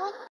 はい。